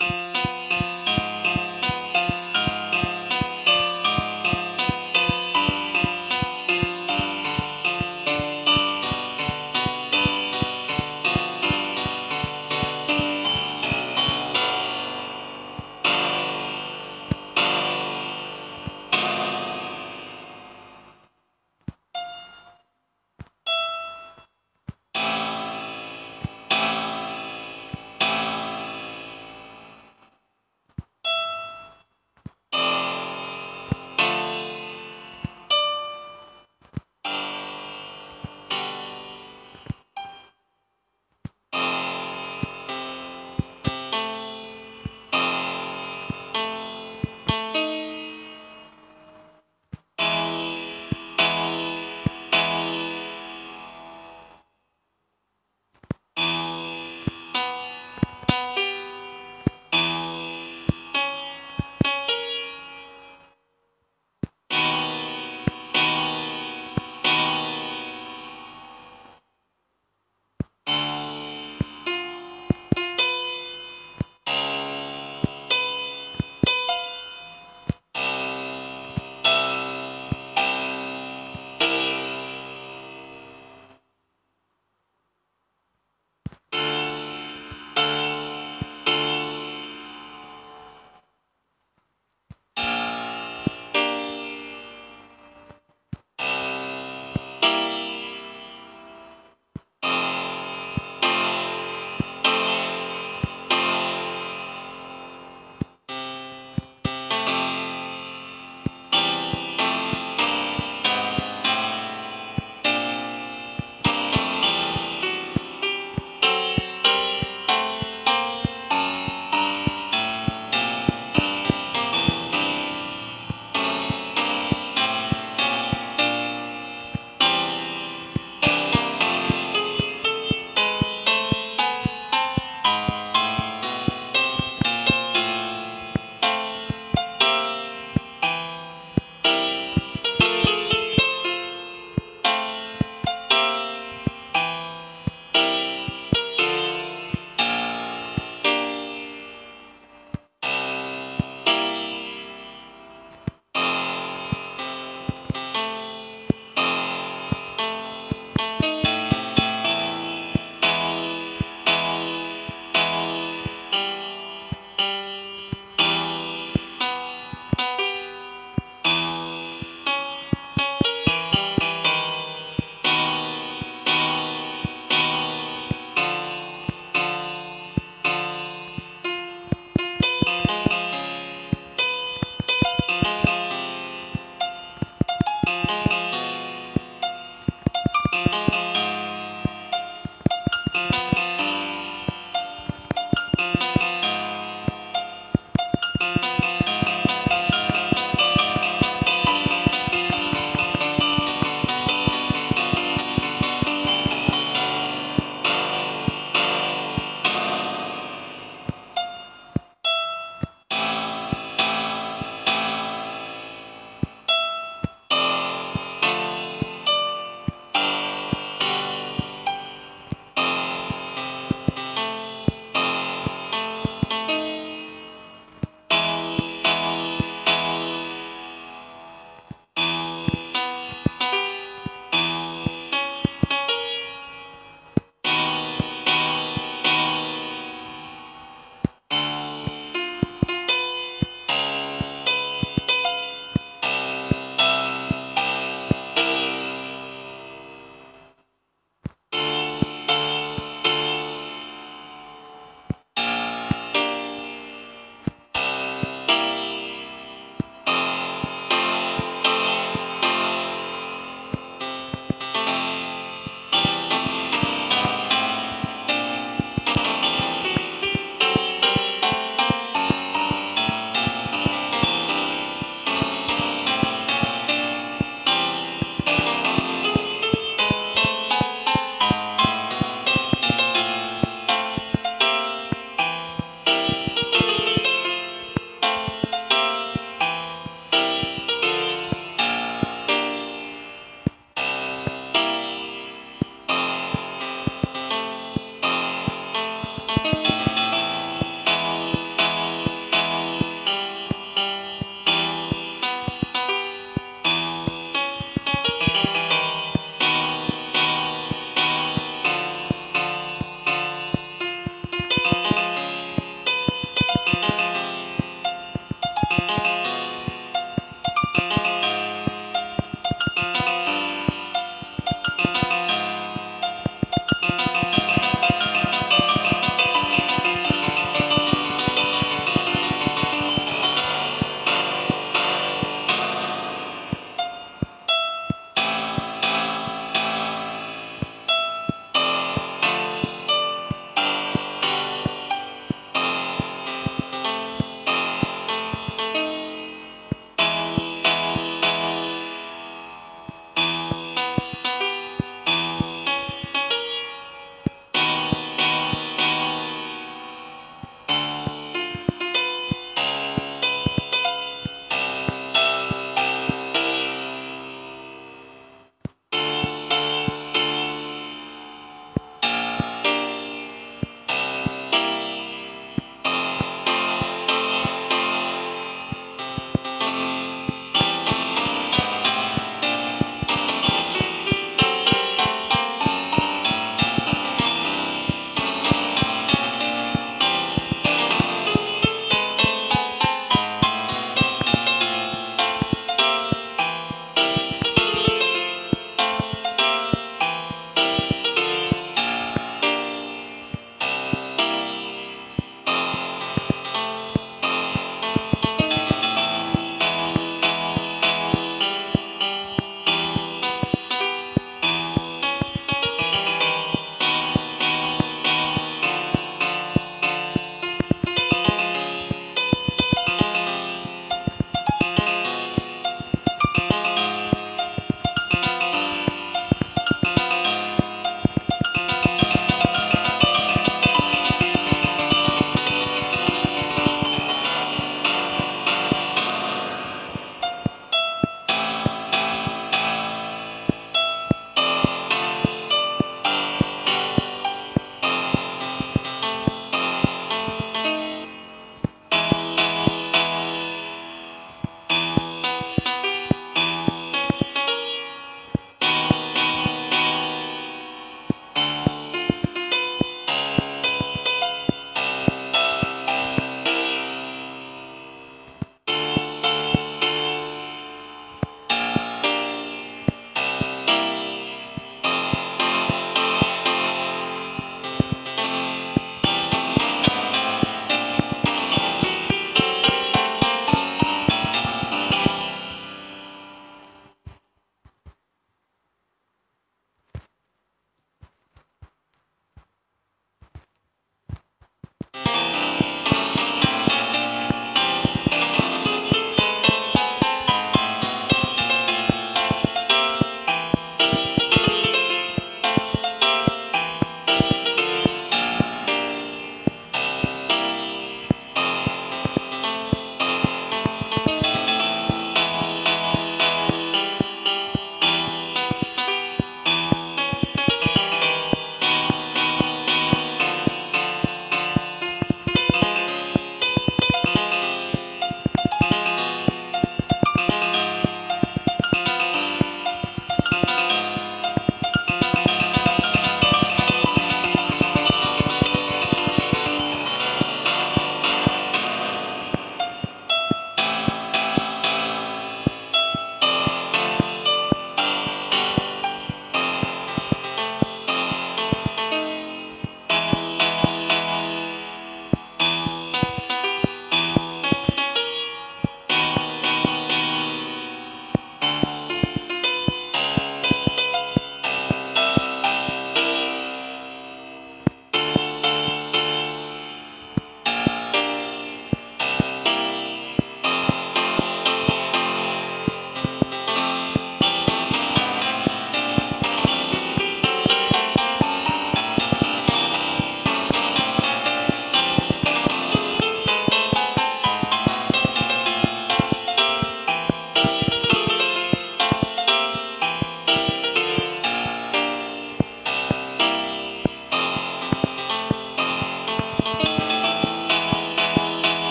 Música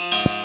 you